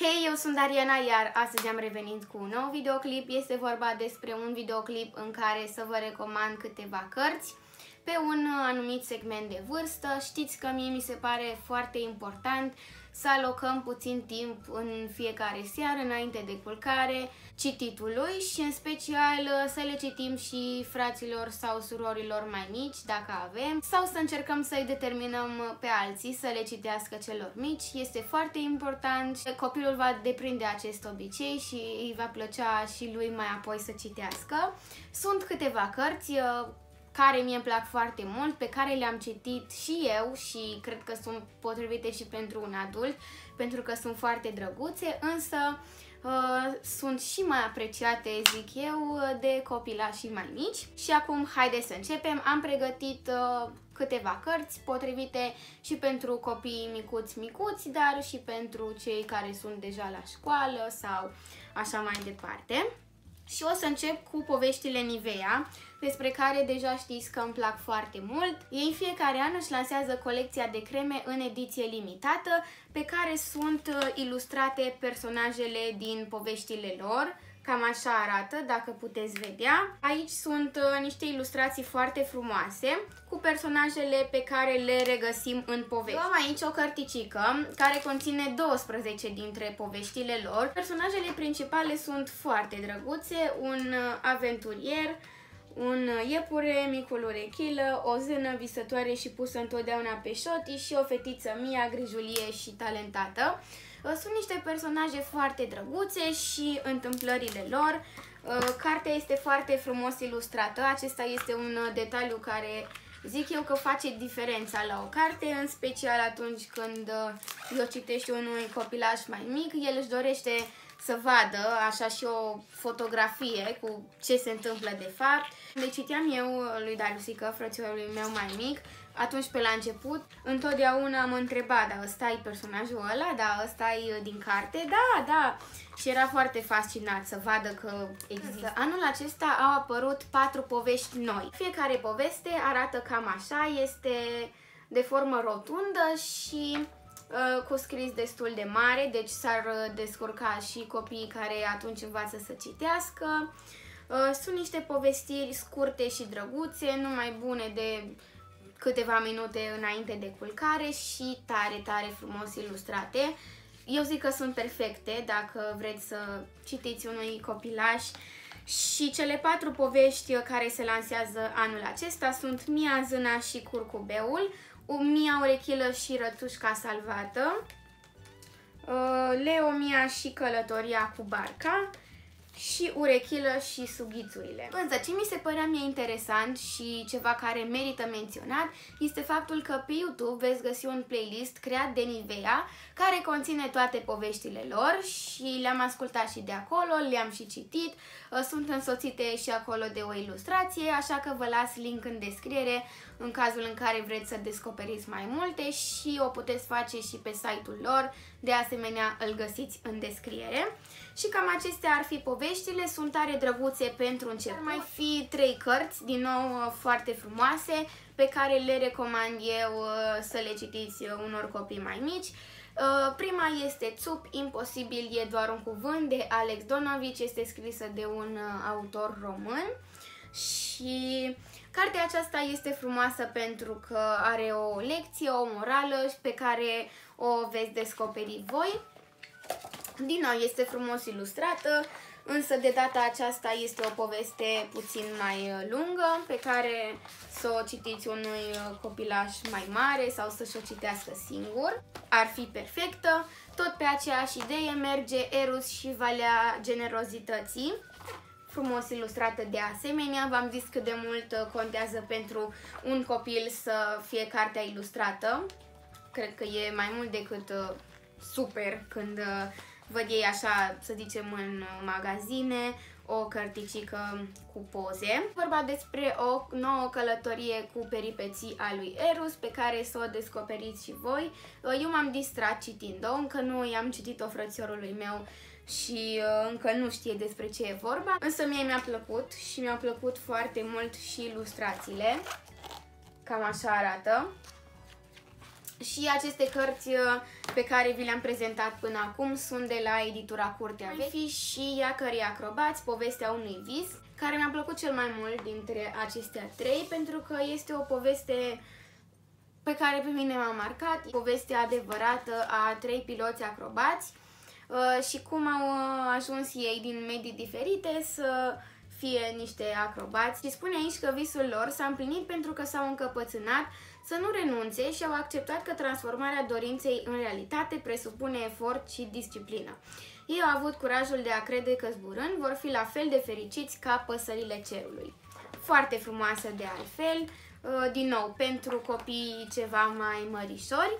Hei, eu sunt Dariana, iar astăzi am revenit cu un nou videoclip. Este vorba despre un videoclip în care să vă recomand câteva cărți pe un anumit segment de vârstă. Știți că mie mi se pare foarte important să alocăm puțin timp în fiecare seară înainte de culcare cititului și în special să le citim și fraților sau surorilor mai mici, dacă avem, sau să încercăm să-i determinăm pe alții să le citească celor mici. Este foarte important, copilul va deprinde acest obicei și îi va plăcea și lui mai apoi să citească. Sunt câteva cărți care mie îmi plac foarte mult, pe care le-am citit și eu și cred că sunt potrivite și pentru un adult, pentru că sunt foarte drăguțe, însă uh, sunt și mai apreciate, zic eu, de copilașii mai mici. Și acum, haideți să începem. Am pregătit uh, câteva cărți potrivite și pentru copiii micuți-micuți, dar și pentru cei care sunt deja la școală sau așa mai departe. Și o să încep cu poveștile Nivea, despre care deja știți că îmi plac foarte mult. Ei în fiecare an își lansează colecția de creme în ediție limitată, pe care sunt uh, ilustrate personajele din poveștile lor, Cam așa arată, dacă puteți vedea. Aici sunt uh, niște ilustrații foarte frumoase cu personajele pe care le regăsim în povești. Am aici o cărticică care conține 12 dintre poveștile lor. Personajele principale sunt foarte drăguțe, un uh, aventurier, un iepure, micul urechilă, o zână visătoare și pusă întotdeauna pe șoti și o fetiță mia, grijulie și talentată. Uh, sunt niște personaje foarte drăguțe și întâmplările lor. Uh, cartea este foarte frumos ilustrată. Acesta este un uh, detaliu care zic eu că face diferența la o carte, în special atunci când eu citești unui copilaj mai mic, el își dorește să vadă așa și o fotografie cu ce se întâmplă de fapt. Le citeam eu lui Dariusică, frățiorului meu mai mic, atunci pe la început, întotdeauna am întrebat, da, ăsta e personajul ăla, da, ăsta e uh, din carte, da, da. Și era foarte fascinat să vadă că există. Anul acesta au apărut patru povești noi. Fiecare poveste arată cam așa, este de formă rotundă și uh, cu scris destul de mare, deci s-ar uh, descurca și copiii care atunci învață să citească. Uh, sunt niște povestiri scurte și drăguțe, numai bune de câteva minute înainte de culcare și tare, tare frumos ilustrate. Eu zic că sunt perfecte dacă vreți să citiți unui copilaș și cele patru povești care se lansează anul acesta sunt Mia, Zâna și Curcubeul, Mia, Urechilă și Rătușca Salvată, uh, Leo, Mia și Călătoria cu barca, și urechilă și sughițurile. Însă ce mi se părea mie interesant și ceva care merită menționat este faptul că pe YouTube veți găsi un playlist creat de Nivea care conține toate poveștile lor și le-am ascultat și de acolo, le-am și citit, uh, sunt însoțite și acolo de o ilustrație, așa că vă las link în descriere în cazul în care vreți să descoperiți mai multe și o puteți face și pe site-ul lor, de asemenea îl găsiți în descriere. Și cam acestea ar fi poveștile, sunt tare drăguțe pentru început. Ar mai fi trei cărți, din nou uh, foarte frumoase, pe care le recomand eu uh, să le citiți uh, unor copii mai mici. Prima este Țup, imposibil e doar un cuvânt, de Alex Donovici, este scrisă de un autor român și cartea aceasta este frumoasă pentru că are o lecție, o morală pe care o veți descoperi voi. Din nou, este frumos ilustrată, însă de data aceasta este o poveste puțin mai uh, lungă, pe care să o citiți unui uh, copilaș mai mare sau să și-o citească singur. Ar fi perfectă. Tot pe aceeași idee merge Erus și Valea Generozității frumos ilustrată de asemenea. V-am zis cât de mult uh, contează pentru un copil să fie cartea ilustrată. Cred că e mai mult decât super când văd ei așa, să zicem, în magazine, o cărticică cu poze. Vorba despre o nouă călătorie cu peripeții a lui Eros, pe care să o descoperiți și voi. Eu m-am distrat citind-o, încă nu i-am citit-o frățiorului meu și uh, încă nu știe despre ce e vorba, însă mie mi-a plăcut și mi-au plăcut foarte mult și ilustrațiile. Cam așa arată. Și aceste cărți uh, pe care vi le-am prezentat până acum sunt de la editura Curtea Vechi. fi și Iacării Acrobați, povestea unui vis, care mi-a plăcut cel mai mult dintre acestea trei, pentru că este o poveste pe care pe mine m-a marcat, povestea adevărată a trei piloți acrobați uh, și cum au uh, ajuns ei din medii diferite să fie niște acrobați. Și spune aici că visul lor s-a împlinit pentru că s-au încăpățânat să nu renunțe și au acceptat că transformarea dorinței în realitate presupune efort și disciplină. Ei au avut curajul de a crede că zburând vor fi la fel de fericiți ca păsările cerului. Foarte frumoasă de altfel, uh, din nou, pentru copii ceva mai mărișori.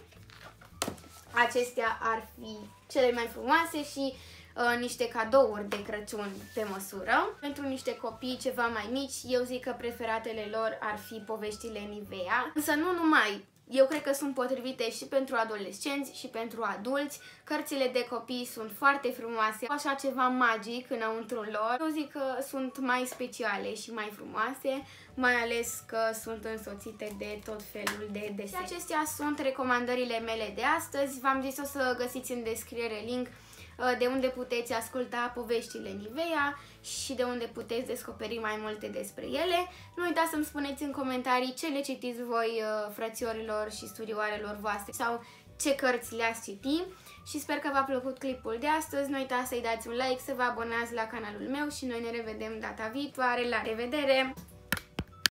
Acestea ar fi cele mai frumoase și uh, niște cadouri de Crăciun pe măsură. Pentru niște copii ceva mai mici, eu zic că preferatele lor ar fi poveștile Nivea. Însă nu numai, eu cred că sunt potrivite și pentru adolescenți și pentru adulți. Cărțile de copii sunt foarte frumoase, așa ceva magic înăuntru lor. Eu zic că sunt mai speciale și mai frumoase, mai ales că sunt însoțite de tot felul de desene. Acestea sunt recomandările mele de astăzi. V-am zis o să găsiți în descriere link Uh, de unde puteți asculta poveștile Nivea și de unde puteți descoperi mai multe despre ele. Nu uitați să-mi spuneți în comentarii ce le citiți voi uh, frățiorilor și studioarelor voastre sau ce cărți le-ați citit și sper că v-a plăcut clipul de astăzi. Nu uitați să-i dați un like, să vă abonați la canalul meu și noi ne revedem data viitoare. La revedere!